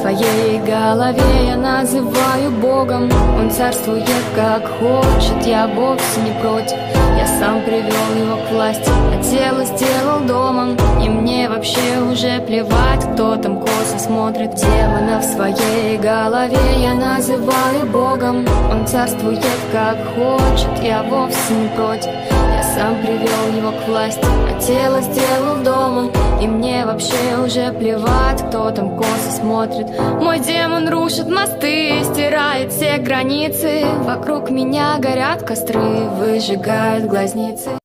своей голове. Я называю Богом Он царствует как хочет, я вовсе не против Я сам привел его к власти, а тело сделал домом И мне вообще уже плевать, кто там косо смотрит Демона в своей голове. Я называю Богом Он царствует как хочет, я вовсе не против Я сам привел его к власти, а тело сделал домом И мне вообще уже плевать, кто там косо смотрит. Мой демон рушит мосты, стирает все границы. Вокруг меня горят костры, выжигают глазницы